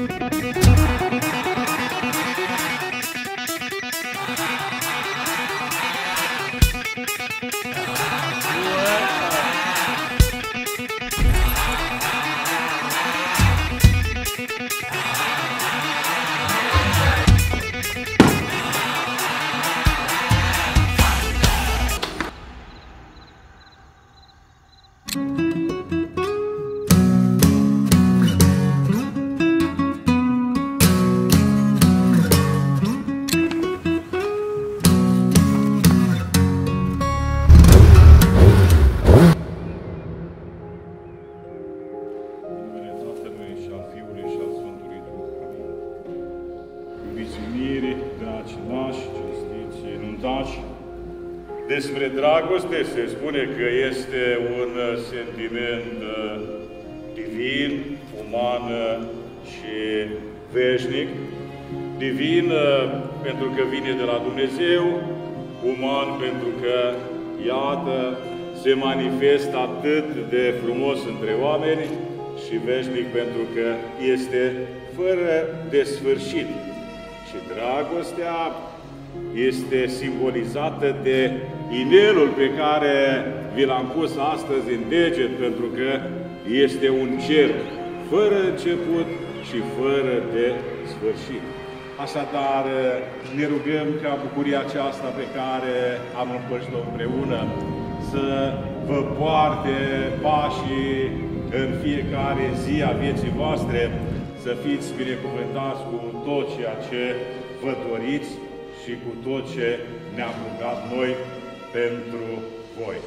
Música cindași, cinstiți, inundași. Despre dragoste se spune că este un uh, sentiment uh, divin, uman uh, și veșnic. Divin pentru că vine de la Dumnezeu, uman pentru că, iată, se manifestă atât de frumos între oameni și veșnic pentru că este fără de sfârșit. Și dragostea este simbolizată de inelul pe care vi l-am pus astăzi în deget, pentru că este un cer fără început și fără de sfârșit. Așadar, ne rugăm ca bucuria aceasta pe care am împărțit-o împreună să vă poarte pașii în fiecare zi a vieții voastre, să fiți binecuvântați cu tot ceea ce vă doriți și cu tot ce ne-am rugat noi pentru voi.